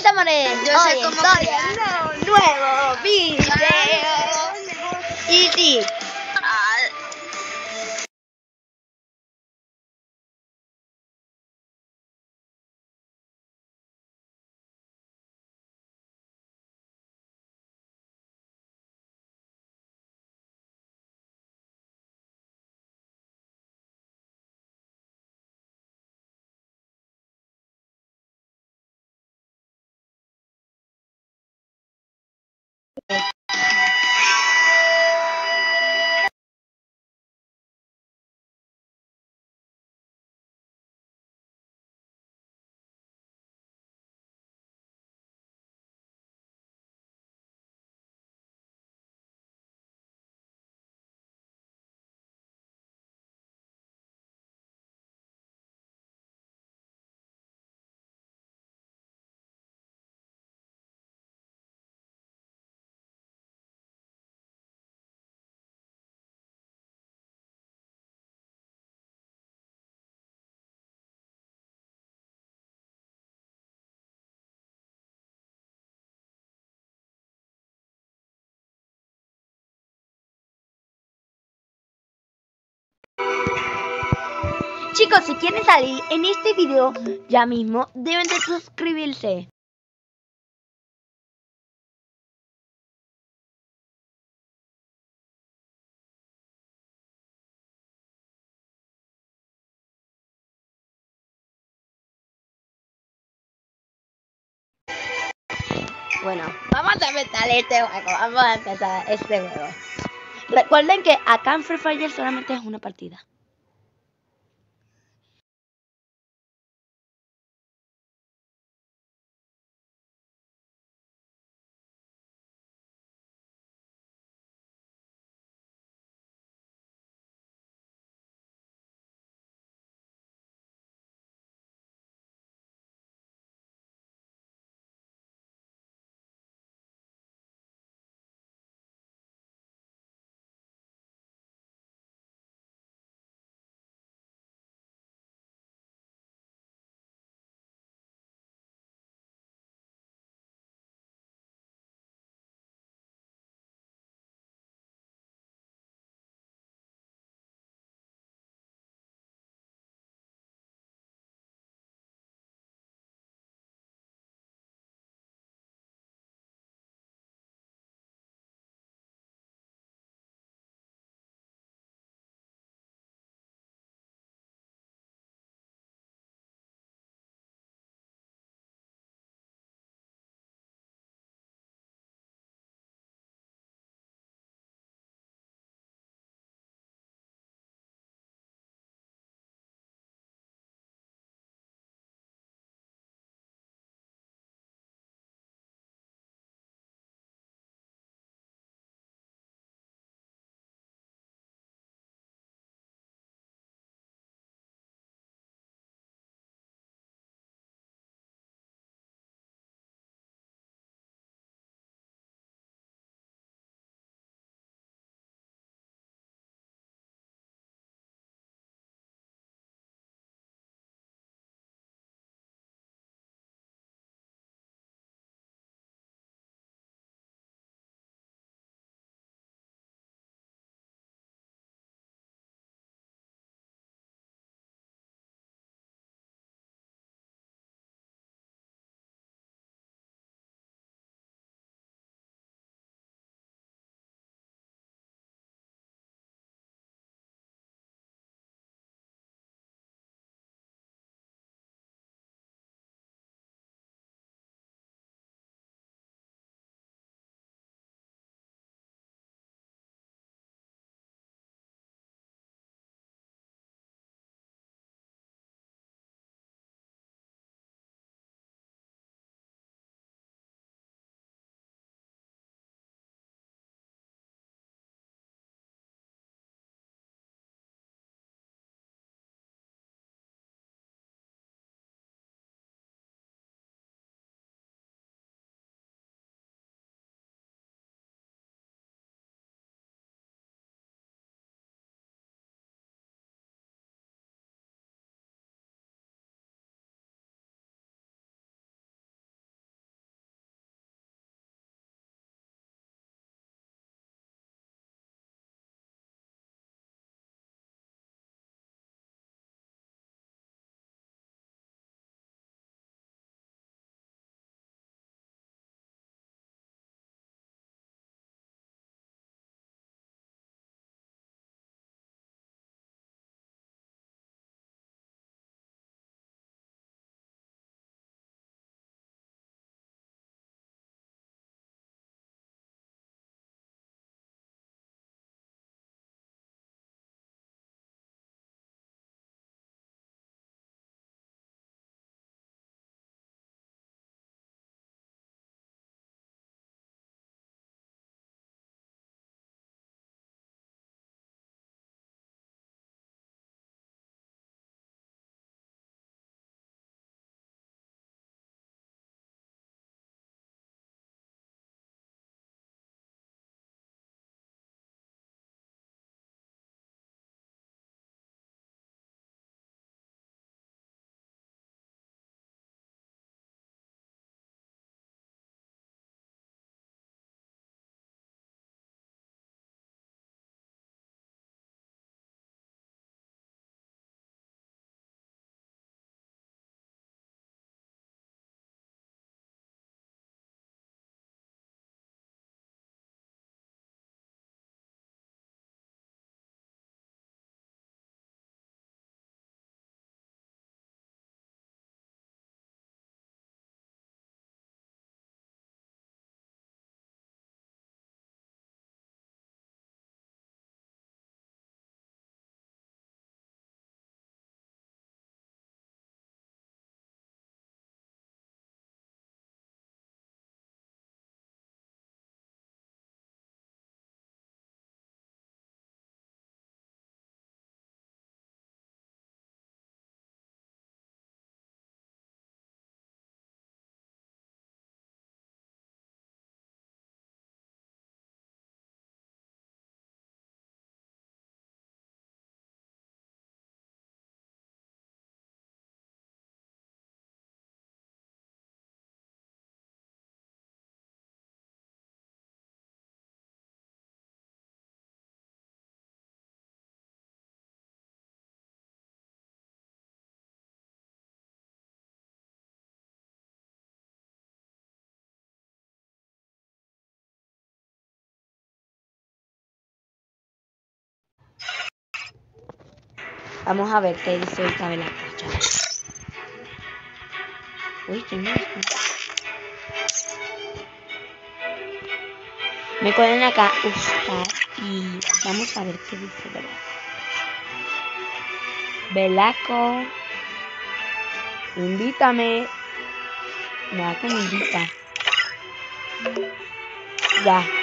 mis amores, Yo hoy estoy en un nuevo video. Y sí, chicos, si quieren salir en este video ya mismo, deben de suscribirse. Bueno, vamos a empezar este juego. Vamos a empezar este juego. Recuerden que acá en Free Fire solamente es una partida. Vamos a ver qué dice Isabela Cacha. Uy, ¿quién me escucha? Me ponen acá usar y vamos a ver qué dice ¿verdad? Belaco. Invítame. Me da que me invita. Ya.